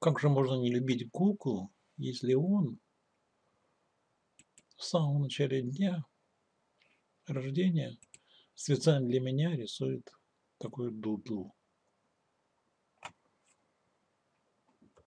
Как же можно не любить Google, если он в самом начале дня рождения специально для меня рисует такую дудлу.